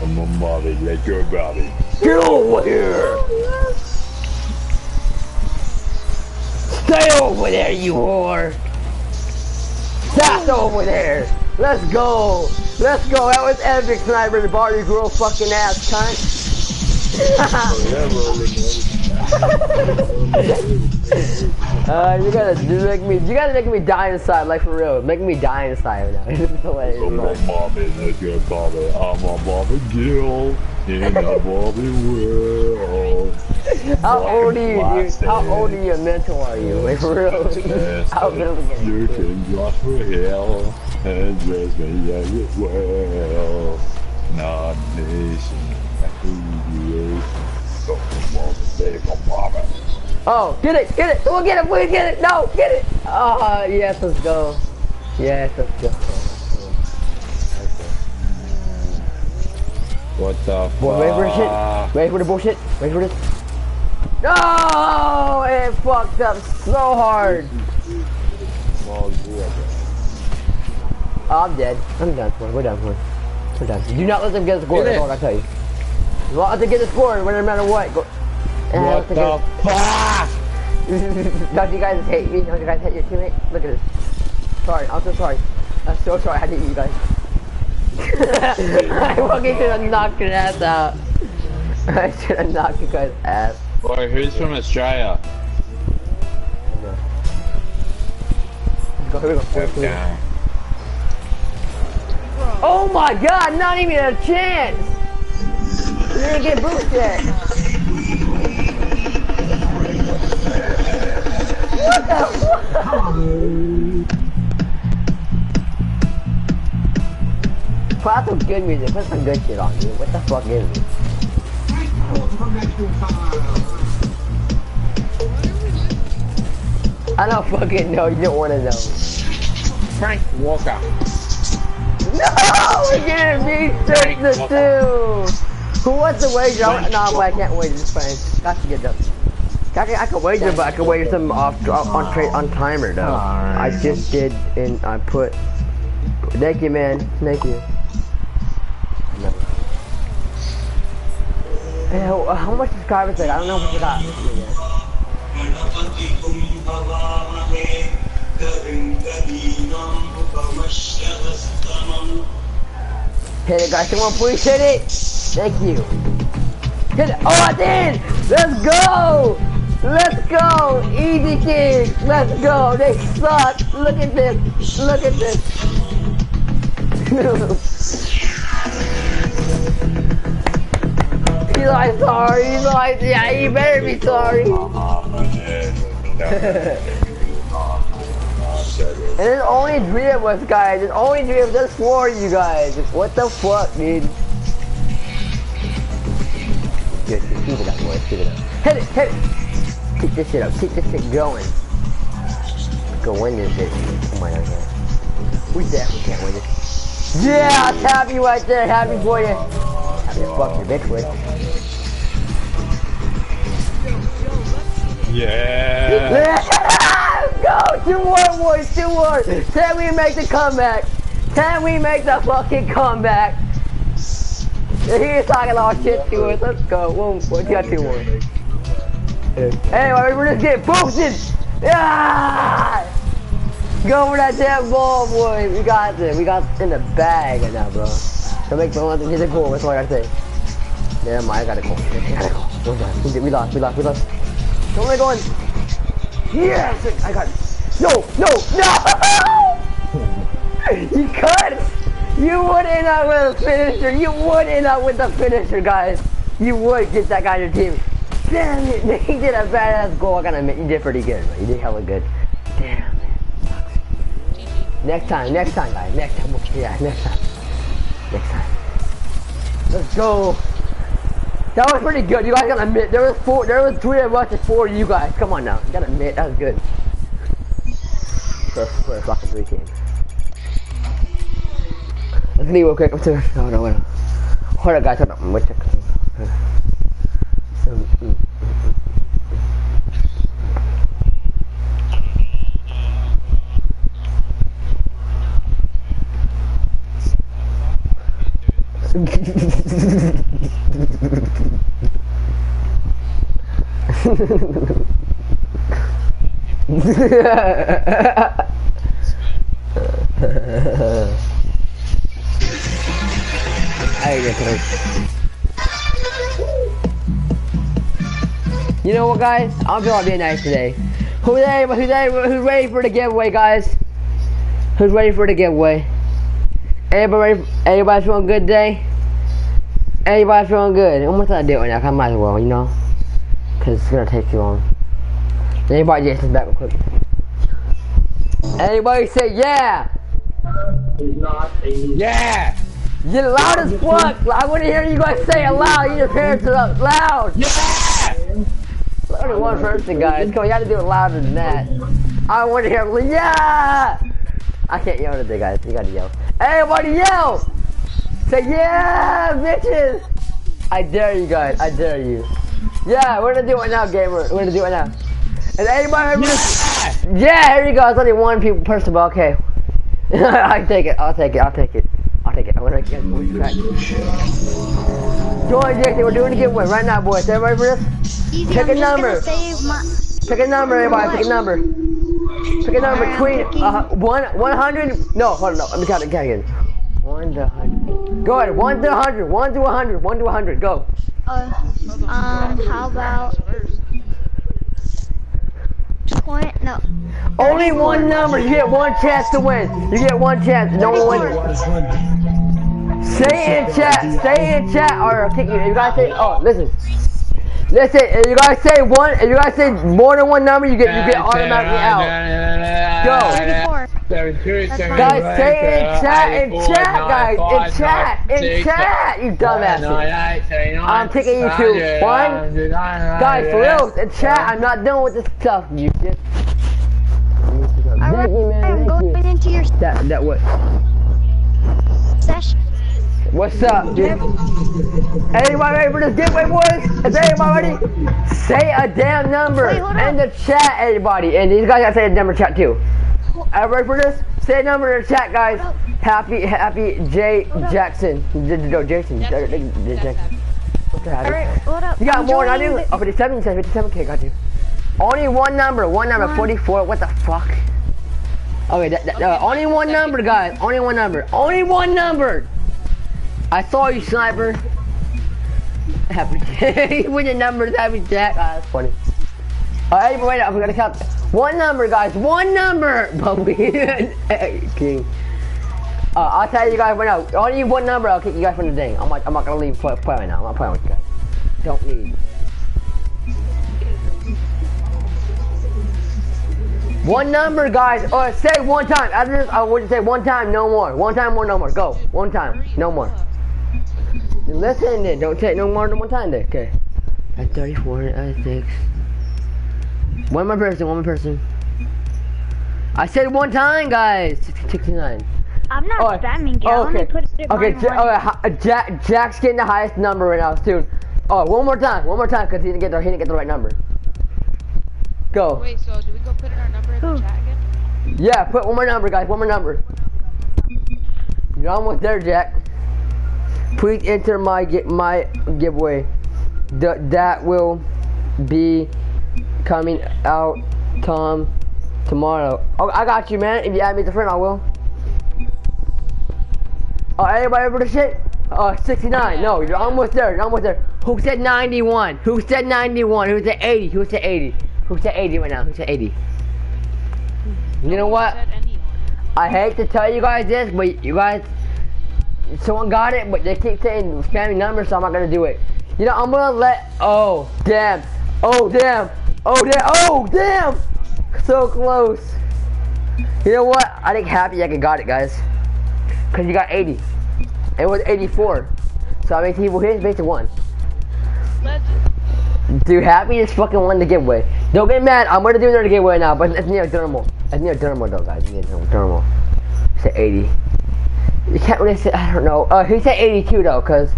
Come on, Bobby. Let's go, Bobby. Get over here! Stay over there, you whore! That's over there! Let's go! Let's go! That was epic sniper, the Barbie girl fucking ass cunt! Uh, you gotta you make me, you gotta make me die inside, like for real. Make me die inside now. It's hilarious, bro. on, Bobby. Let's Bobby. I'm on Bobby Gill. In the Bobby world. How old are you, dude? How old are you? Mental are you? Like for real? How little are You you? can drop for hell and dress me as well. Not nation, Oh, get it, get it, we'll get it, please get it, no, get it! Ah, yes, let's go. Yes, let's go. What the Boy, wait for shit. wait for the bullshit? wait for this? No! It fucked up so hard. Oh, I'm dead. I'm done for. We're done for. We're done. Do not let them get the score. Get That's all I tell you. Do not let them get the score. No matter what. Go. Eh, let What the get- fuck? Don't you guys hate me? Don't you guys hate your teammate? Look at this. Sorry, I'm so sorry. I'm so sorry I had to eat you guys. I fucking should have knocked your ass out. I should have knocked you guys' ass. Boy, who's from Australia? Go, here we go. Go. Oh my god, not even a chance! Gonna get boosted! What the fuck? Put some good music, put some good shit on, dude. What the fuck is it? I don't fucking know, you don't wanna know. Frank Walker. No! We're gonna be six to two! Who wants to wager? No, but I can't wager, it's fine. Got to get done. I can, I can wager, but I can wager some off on trade on timer though. I just did, and I put. Thank you, man. Thank you. No. How, how much subscribers? Like, I don't know what we got. Hit it, guys. Come on, please hit it. Thank you. It. Oh, I did. Let's go. Let's go. Easy kids. Let's go. They suck. Look at this. Look at this. He's like sorry. He's like, yeah, you better be sorry. And there's only three of us, guys. There's only three of us. There's four of you guys. What the fuck, dude? Hit it, hit it. Keep this shit up. Keep this shit going. Go win this bitch. Come on, here. We definitely can't win this. Yeah, I'm happy right there. Happy for you. Happy to fuck your bitch with. Yeah. Go! Two more, boys, two more! Can we make the comeback? Can we make the fucking comeback? He's talking all shit to us. Let's go. We got two more. Anyway, we're just getting boosted! Yeah! Go for that damn ball, boy. We got it. We got in the bag right now, bro. Don't make fun of He's a goal. That's all I gotta say. Yeah, I gotta go. I gotta go. Done. We lost. We lost. We lost. Don't let go. Yes! I got it. No! No! No! you could! You would end up with a finisher! You would end up with the finisher, guys! You would get that guy on your team. Damn it! He did a badass goal. I gotta admit, you did pretty good, but you did hella good. Damn, man. Next time, next time, guys. Next time. Yeah, next time. Next time. Let's go. That was pretty good. You guys gotta admit there was four. There was three of us and four of you guys. Come on now. You gotta admit that was good. For, for a fucking three team. Let's leave real quick. No, no, no. Hold on, guys. Hold on. Wait a second. Um, mm. I You know what, guys? I'm feeling being nice today. Who's ready? Who's ready? Who's ready for the giveaway, guys? Who's ready for the giveaway? Everybody, ready? everybody feeling good today? Everybody feeling good? I'm gonna do it now. 'cause I might as well, you know, because it's gonna take too long. Anybody just back real quick. Anybody say yeah. Yeah. You're loud as fuck. I want to hear you guys say it loud. Your parents are up loud. Yeah. Only one person, guys. Come on, you gotta do it louder than that. I want to hear yeah! I can't yell today, guys. You gotta yell. Everybody yell! Say yeah, bitches! I dare you guys. I dare you. Yeah, we're gonna do it now, gamer. We're gonna do it now. And remember Yeah. Yeah, here you go. It's only one people person, but okay. I take it. I'll take it. I'll take it. I'll take it. I'm gonna get you guys voice crack. Join Jason. We're doing a giveaway right now, boys. Everybody for this? Easy, I'm a number. gonna save my. Pick a number, everybody. Pick a number. Pick a number between uh, one, 100. No, hold on. No, let me count it again. One to 100. Go ahead. One to 100. One to 100. One to 100. Go. Uh, um, how about twenty? No. Only one number. You get one chance to win. You get one chance. No one wins. Stay in chat. Stay in chat, or I'll kick you. You guys say, oh, listen. Listen, if you guys say one, if you guys say more than one number, you get you get automatically out. Go. Thirty-four. That's fine. Guys, stay in chat, in chat, guys, in chat, in chat, you dumbasses. I'm kicking you two. One. Guys, for real, in chat, I'm not done with this stuff. You just. Alright, Thank you, man. I'm Thank you. going into your That that what? session. What's up, dude? Anybody ready for this giveaway, boys? Is anybody ready? Say a damn number Wait, in the chat, everybody. And these guys gotta say a number chat too. Everybody ready for this? Say a number in the chat, guys. Happy, happy J Jackson. No, Jason. That's J- J- happy. J- That's Jackson. that? Alright, hold up. You got I'm more than I do? Oh, 57, you 57k, got you. Only one number, one number, One. 44, what the fuck? Okay, that, that, uh, only one number, guys, only one number, only one number! I saw you, sniper. Happy with the numbers, happy jack. Ah, that's funny. Alright, but wait up, we gotta count. One number, guys, one number! Bumpy. Hey, King. Uh, I'll tell you guys right now, only one number, I'll kick you guys from the thing. I'm not, I'm not gonna leave play, play right now, I'm not playing with you guys. Don't need. One number, guys. Oh, say one time. After this, I you say one time, no more. One time more, no more. Go. One time, no more. Listen, then. Don't take no more than one time, then. Okay. At 34, at 6. One more person, one more person. I said one time, guys. 69. I'm not Oh, spamming it. oh, I'm gonna okay. put it Okay, Ja- okay, Jack, Jack's getting the highest number right now, dude. Oh, one more time, one more time, cause he didn't get the he didn't get the right number. Go. Wait, so do we go put in our number in the chat again? Yeah, put one more number, guys. One more number. You're almost there, Jack. Please enter my my giveaway. Th- that will be coming out, Tom, tomorrow. Oh, I got you, man. If you add me as a friend, I will. Oh, anybody ever the shit? Oh, 69. No, you're almost there. You're almost there. Who said 91? Who said 91? Who said 80? Who said 80? Who said 80 right now? Who said 80? You know what? I hate to tell you guys this, but you guys, someone got it, but they keep saying spamming numbers, so I'm not gonna do it. You know, I'm gonna let. Oh damn! Oh damn! Oh damn! Oh damn! So close. You know what? I think Happy Jacket got it, guys. Cause you got 80. It was 84. So I mean, he his basically one. Dude, Happy just fucking won the giveaway. Don't get mad. I'm gonna do another giveaway now, but it's near dermal. It's near dermal though, guys. It's near dermal. He said 80. You can't really say. I don't know. Uh, he said 82 though, cause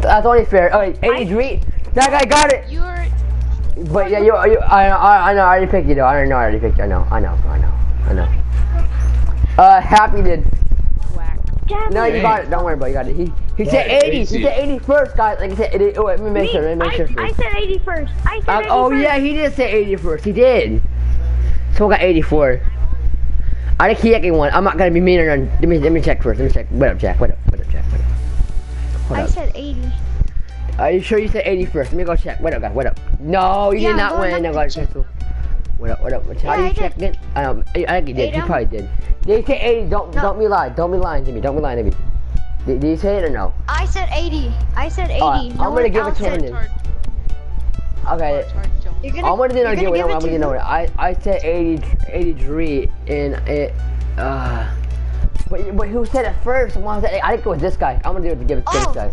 that's only fair. Oh, 83. That guy got it. You're But yeah, you, you I, I, I know. I already picked you though. I already know. I already picked you. I know. I know. I know. I know. Uh, Happy did. whack. No, you got it. Don't worry about it. You got it. He he said Right, 80. He said 80 first, guys. Like he said 80. Oh, wait, let me make sure. Let me make sure. I, I said 81st. I said Uh, 81st. oh yeah, he did say 80 first. He did. Someone got 84. I think he got one. I'm not gonna be meaner than. Let me let me check first. Let me check. What up, Jack? What up? What up, Jack? What up? Hold I up. said 80. Are you sure you said 80 first? Let me go check. What up, guys? What up? No, you Yeah, did not I'm going win. No, up guys. cancel. What up? What up? How Yeah, do you I check did. it? Um, I I think he did. You probably did. Did you say 80? Don't No. don't be lying. Don't be lying to me. Don't be lying to me. Did, did you say it or no? I said 80. I said 80. Alright, no I'm gonna give it to him said- then. Hard, Okay. Hard, hard jump. You're gonna, I'm gonna do another you're giveaway. gonna I'm it gonna do to another. I I said 80, 83 and it. Uh, but but who said it first? Someone said I think it was this guy. I'm gonna do it to give it to Oh. this guy.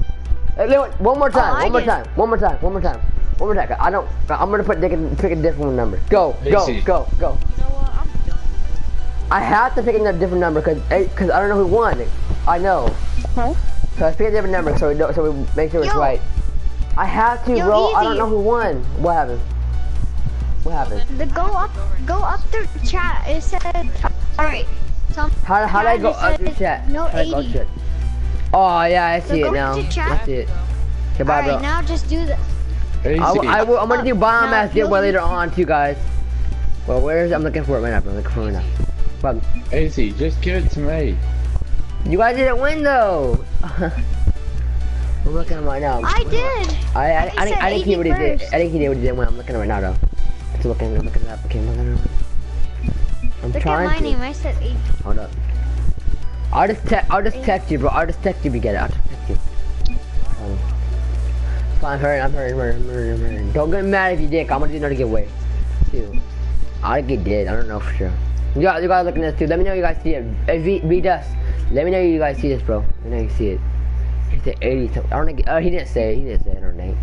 Hey, Leon, one more time. I one more did. time. One more time. One more time. One more time. I don't. I'm gonna put pick a, different number. Go go go go. You know what? I'm done. I have to pick a different number because because I don't know who won. I know. Huh? So I pick a different number so we know, so we make sure it's right. I have to, Yo, bro. I don't know who won. What happened? What happened? The go up, go up the chat. It said, all right. Some How how did I go up the chat? No How did I go 80. through it? Oh yeah, I see go it now. to chat. I see it. Okay, All bye, right, bro. now just do the. Easy. I, will- I will, I'm gonna do oh, Now, biomass giveaway later on too, guys. Well, where is I'm looking for it right now, bro. I'm looking for it right now. But AC, just give it to me. you guys didn't win though. I'm looking at him right now. I did. I I, I, I think, I said think he did. I think he did what he did when I'm looking at it right now though. Just looking, I'm looking it up. Okay, I'm looking it up. I'm Look at my to. name. I said eight. Hold up. I'll just te- I'll just text you, bro. I'll just text you if you get it. I'll just text you. Um, fine, hurry, I'm hurrying, hurrying, hurrying. Don't get mad if you did. 'cause I'm gonna do another giveaway. Too. I it did. I don't know for sure. You guys, you guys looking at this too. Let me know you guys see it. Hey, V, V Dust. Let me know you guys see this, bro. Let me know you see it. He said 80. something. I don't think. Oh, he didn't say. it. He didn't say it. I don't.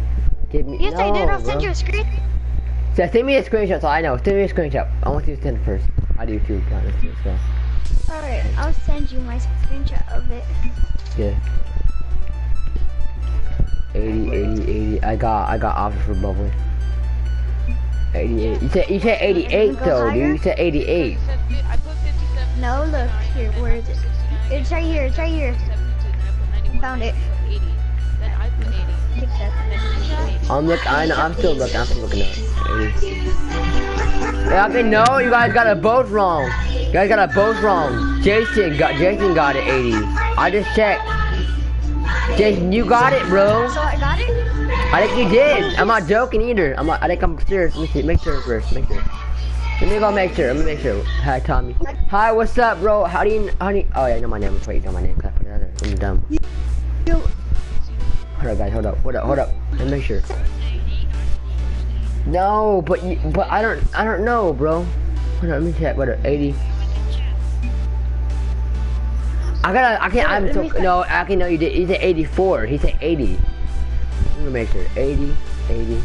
Give me. Yes, no, I did. I'll send you a screen. So send me a screenshot so I know. Send me a screenshot. I want you to send it first. I do too, honestly. So Alright, I'll send you my screenshot of it. yeah. 80, 80, 80. I got, I got offer for bubbly. 88. You said, you said 88 though, higher? dude. You said 88. You said fi- I put 57. No, look here. Where is it? It's right here. It's right here. I Found it. 80. Then I put 80. Take that. I'm look. I know. I'm still looking. I'm still looking at it. 80. Yeah, okay, no, you guys got it both wrong. You guys got it both wrong. Jason got, Jason got it 80. I just checked. Jason, you got it, bro. So I got it. I think you did. I'm not joking either. I'm not, I think I'm serious. Let me see. Make sure first. Make sure. Let me go make sure. Let me make sure. Hi, Tommy. Hi, what's up, bro? How do you, how do you, oh yeah, you know my name. Wait, you know my name. Can I put it out there? I'm dumb. You. Up, guys. Hold up. Hold up. Hold up. Let me make sure. No, but you, but I don't, I don't know, bro. Hold on. Let me check. What? 80. I gotta, I can't, I'm so, no, I can know you did, he said 84, he said 80. Let me make sure, 80, 80.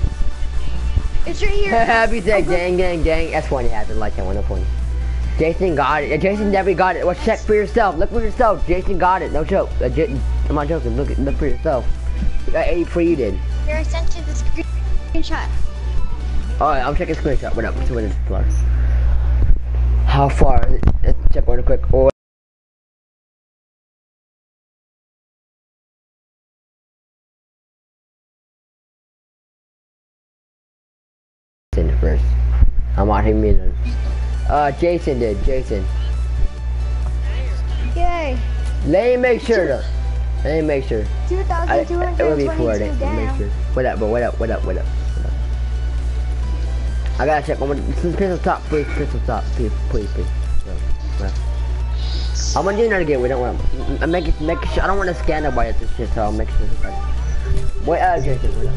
It's right here. Happy day, Oh, gang, gang, gang. That's funny. I like that one. That's funny. Jason got it. Jason definitely got it. Well, check for yourself. Look for yourself. Jason got it. No joke. Uh, I'm not joking. Look, look for yourself. You got 80 for you did. Here, I sent you the screenshot. All right, I'm checking screenshot. What up? What it's far. How far? Let's check real quick. Oh. Jason first. I'm not him either. Uh, Jason did. Jason. Yay. Let me make sure though. Let me make sure. I, it will be 2,222 Florida. Let me make sure. What up, bro? What up? What up? What up? I gotta check one more. Is pistol top, please. Pistol top, please, please, please. What? I'm gonna do another game. We don't want. I'm making, making sure. I don't want to scan nobody at this shit, so I'll make sure. Wait, uh, Jason, what up?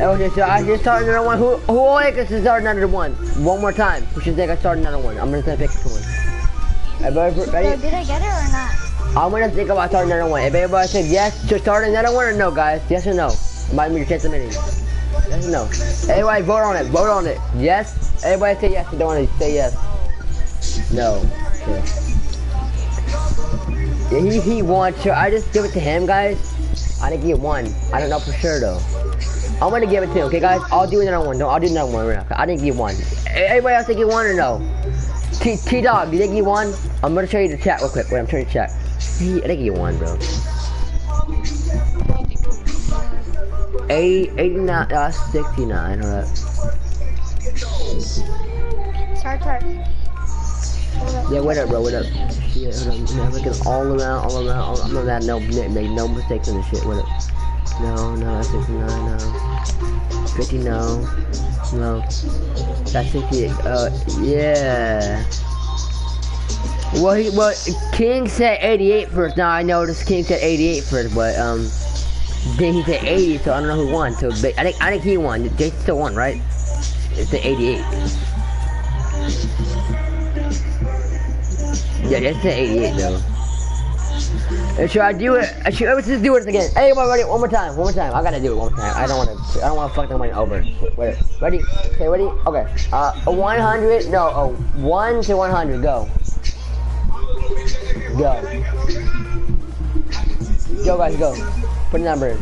Okay, so I just started another one. Who who wants to start another one? One more time. Who should think I start another one? I'm gonna pick one. Everybody So ready? did I get it or not? I'm gonna think about starting another one. If everybody said yes to start another one or no, guys, yes or no? Might be your chance of winning. Yes or no? Everybody vote on it. Vote on it. Yes. Everybody say yes. They want to say yes. No. Okay. Yeah, he he won. So I just give it to him, guys. I think he won. I don't know for sure though. I'm gonna give it to him. Okay, guys. I'll do another one. No, I'll do another one. Right now. I think he won. Everybody else think he won or no? T T Dog, do you think he won? I'm gonna show you the chat real quick. Wait, I'm trying to chat. He, I think he won, bro. 80, 89, uh, 69, hold up. Start, start. Yeah, what up, bro, what up? Shit, hold on, I'm looking all around, all around, all, I'm not no, make no mistakes in this shit, what up? No, no, that's 69, no. 50, no. No. That's 68, uh, yeah. Well, he, well, King said 88 first. Now I noticed King said 88 first, but um, then he said 80, so I don't know who won. So but I think I think he won. Jason still won, right? It's the 88. Yeah, that's the 88 though. Should I do it? Should, let's just do it again. Hey, ready? One more time. One more time. I gotta do it one more time. I don't want to. I don't want to fuck nobody over. Wait, ready? Okay, ready? Okay. Uh, a 100. No, a one to 100. Go. Go. Go, guys, go. Put a number in.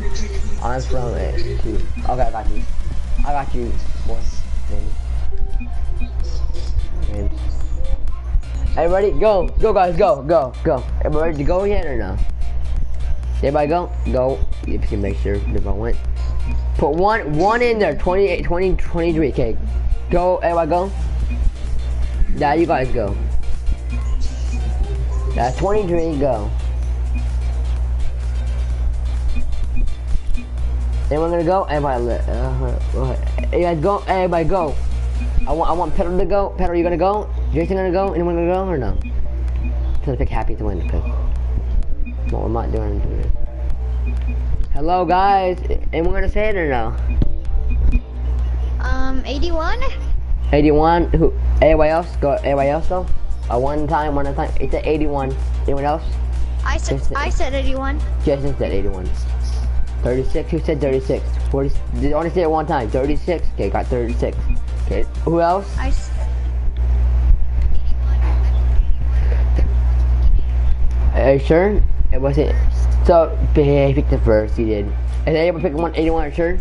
I'm from it. Two. Okay, I got you. I got you, boy. James. Everybody, go. Go, guys, go, go, go. Everybody ready to go yet or no? Everybody go? Go. If you can make sure if I went. Put one one in there. 28, 20, 23. Okay. Go. Everybody go. Now you guys go. That's 23. Go. Anyone gonna go? Everybody. Uh, uh, you guys go. Everybody go. I want. I want Pedal to go. Pedal, you gonna go? Jason gonna go? Anyone gonna go or no? Trying to pick Happy to win because what we're not doing. It. Hello guys. Anyone gonna say it or no? Um, 81? 81. Who? Anybody else? Go. Anybody else though? A one time, one time. It's at 81. Anyone else? I said, Yes, I said 81. Jason said 81. 36. Who said 36? 40. Did only say it one time. 36. Okay, got 36. Okay. Who else? I Are you sure? It wasn't. So, he picked the first. He did. And anybody pick one 81? Sure.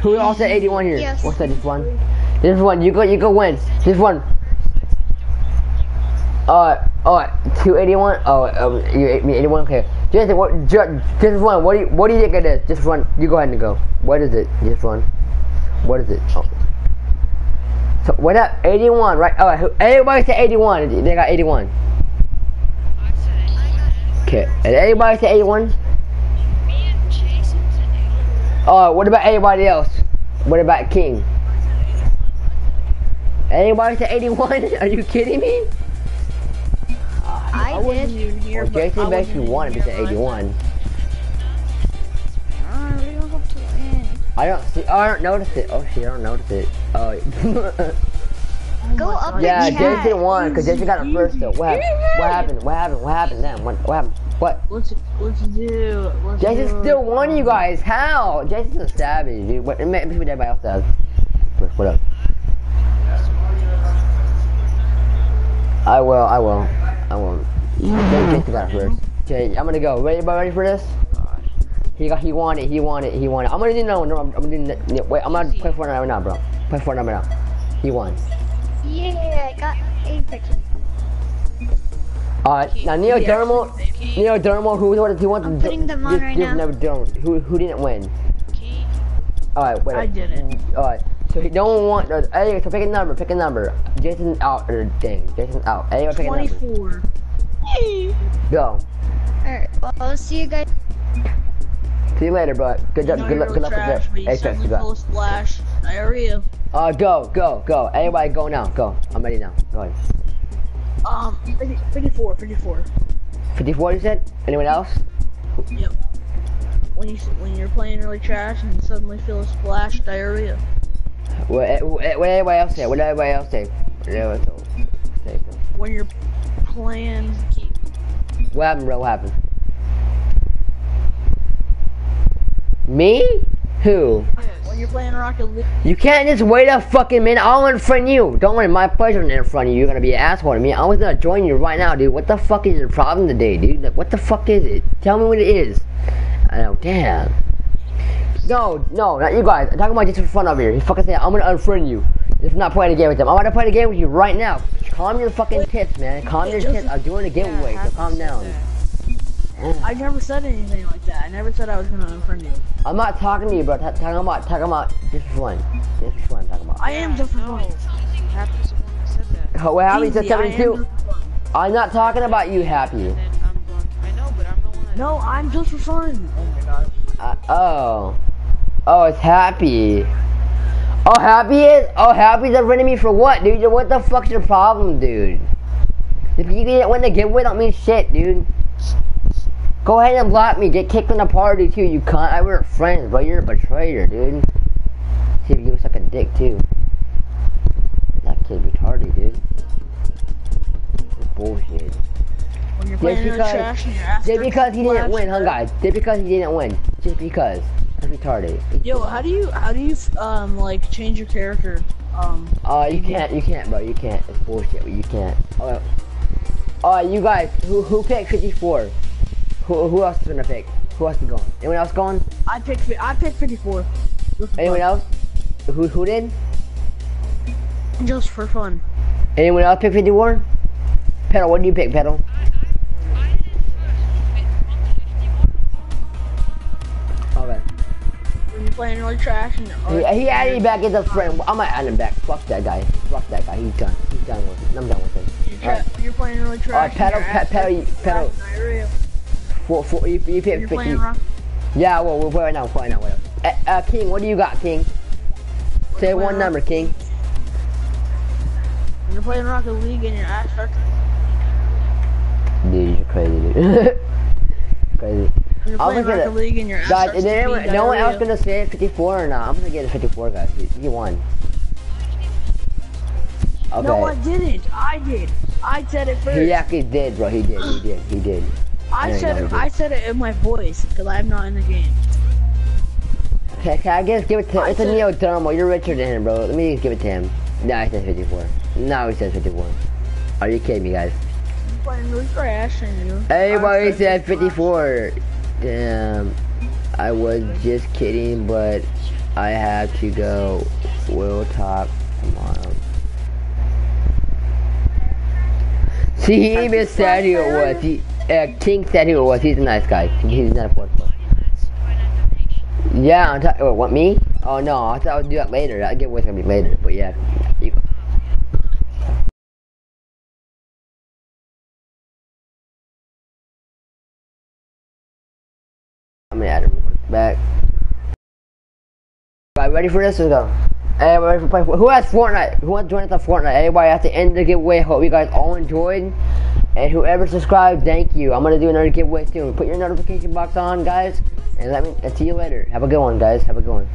Who all said 81 here? Yes. What's that? This one. This one. You go. You go. Win. This one. Uh. Oh. 281. Oh. Um. You me 81. Okay. Jason. What? ju- Just one. What do you? What do you think it is? Just one. You go ahead and go. What is it? Just one. What is it? Oh. So what up? 81, right? Oh, who- everybody said 81. They got 81. Okay. And everybody said 81? Oh, what about anybody else? What about King? Anybody to 81? Are you kidding me? I wasn't did. even here. Well, Jason I wasn't basically even wanted me here, to but 81. Ah, we don't have to win. I don't see. Oh, I don't notice it. Oh shit, I don't notice it. Oh. Go up the yeah, chat. Jason won because Jason got it first though. What happened? What happened? What happened? What happened then? What, what happened? What? Let's let's do. Let's Jason do, still won you guys. How? Jason's a savage, dude. What, let me see what everybody else does. What- What up? I will. I will. I will. Jason got it first. Okay, I'm gonna go. Ready? Everybody ready for this? He got. He won it. He won it. He won it. I'm gonna do no. no I'm, I'm gonna do. no- Wait. I'm gonna play Fortnite right now, bro. Play Fortnite right now. He won. Yeah, I got eight picture. Uh, now Neo Dermal, Neo Dermal, who who who wants I'm to putting them on just- right just now. Dermal, who who didn't win? All right, wait. I didn't. All right, so he don't want. Uh, hey, so pick a number. Pick a number. Jason's out. Or thing. Jason's out. Hey, pick a number. Twenty-four. Go. Alright, well, I'll see you guys. See you later, bro. Good job. No, Good luck. Good luck with that. Hey, you full splash. Diarrhea. Uh, go, go, go. Everybody, go now. Go. I'm ready now. Go ahead. Um, 50, 54, 54. 54, you said? Anyone else? Yep. When you when you're playing really trash and suddenly feel a splash, diarrhea. What? What? What? Everybody else say? What? did Everybody else say? What? did Everybody else say? When you're playing, What happened, bro? What happened? Me? Who? When you're playing Rocket League, You can't just wait a fucking minute. I'll unfriend you. Don't worry, my pleasure in front of you. You're gonna be an asshole to me. I was gonna join you right now, dude. What the fuck is your problem today, dude? Like, what the fuck is it? Tell me what it is. I know, damn. No, no, not you guys. I'm talking about just for fun over here. He fucking said, I'm gonna unfriend you. Just not playing a game with them. I'm about to play the game with you right now. Calm your fucking tits, man. Calm your tits. I'm doing a giveaway, so calm down. I never said anything like that. I never said I was gonna unfriend you. I'm not talking to you, bro. Ta- talking about, talking about just for fun. Just for fun, talking about. I am just for No. fun. Happy's the one that said that. How- What happened? You said Easy, I am 72? just for fun. I'm not talking about you, Happy. I'm going. I know, but I'm the one that. No, I'm just for fun. Oh my god. Uh, oh. Oh, it's Happy. Oh, Happy is? Oh, Happy's unfriending me for what, dude? What the fuck's your problem, dude? If you didn't win the giveaway, don't mean shit, dude. Go ahead and block me. Get kicked from the party, too, you cunt. I weren't friends, bro. You're a betrayer, dude. See if you suck a dick, too. That kid retarded, dude. This bullshit. When you're playing really because- trash and your ass Just because he didn't win, huh, guys? Just because he didn't win. Just because. That's retarded. Yo, how do you how do you um like change your character? Um, Uh, you can't, you can't, bro. You can't. It's bullshit, but you can't. Uh, uh, you guys, who who picked 54? Who who else is gonna pick? Who else is going? Anyone else going? I picked I picked 54. Anyone else? Who who did? Just for fun. Anyone else pick 54? Pedal, what do you pick, Pedal? playing really trash and He, he added me back as a friend. I'm gonna add him back. Fuck that guy. Fuck that guy. He's done. He's done with it. I'm done with him. you're, tra- you're playing really trash. Alright, pedal, and your pe- ass pedal, pedal. Diarrhea. For, you, you 50. playing rough. Yeah, well, we're playing now. We're playing now. Whatever. Uh, uh, King, what do you got, King? Say one number, King. When you're playing Rocket League and your ass starts. Dude, you're crazy, dude. crazy. When you're playing Rocket it. League and your ass Guys, starts is to there anyone, no one else gonna say 54 or not? I'm gonna get a 54, guys. You, he won. Okay. No, I didn't. I did. I said it first. he actually did, bro. He did. He did. He did. I said it. I said it in my voice because I'm not in the game. Okay, can I just give it to I It's a Neo Thermo. You're richer than him, bro. Let me just give it to him. No, he says 54. No, he says 54. Are you kidding me, guys? I'm playing really trash and you. Everybody said 54. Damn. I was just kidding, but I have to go. We'll talk tomorrow. See, he even said who it was. He, uh, King said it was. He's a nice guy. He's not a fourth. Yeah, I'm ta- oh, what, me? Oh, no, I thought I would do that later. That giveaway's gonna be later, but yeah. You, I'm gonna add him back. Right, ready for this? Let's go. Everybody ready for play? Who has Fortnite? Who wants to join us on Fortnite? Everybody at the end of the giveaway. Hope you guys all enjoyed. And whoever subscribed, thank you. I'm gonna do another giveaway soon. Put your notification box on, guys. And let me. And see you later. Have a good one, guys. Have a good one.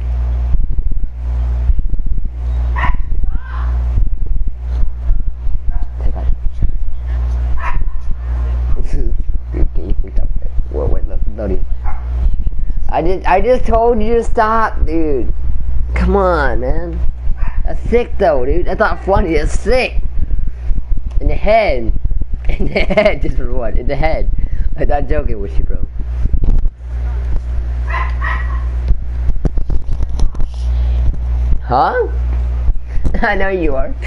I just, I just told you to stop, dude. Come on, man. That's sick, though, dude. That's not funny. That's sick. In the head. In the head, just for what? In the head. I'm not joking with you, bro. Huh? I know you are.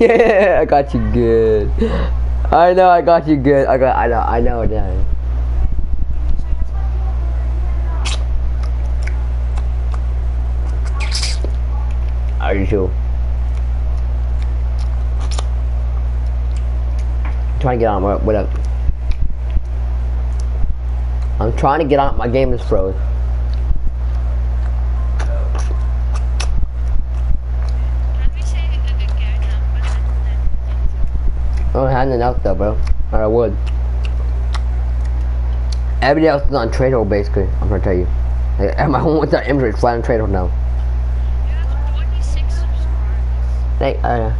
yeah, I got you good. I know I got you good. I got. I know. I know, Dan. Are you sure? Trying to get on. What, what up? I'm trying to get on. My game is froze. I don't have enough though, bro. Or I would. Everybody else is on trade hold basically. I'm gonna tell you. Like, my home one's on inventory, flat on trade hold now. Hey, uh,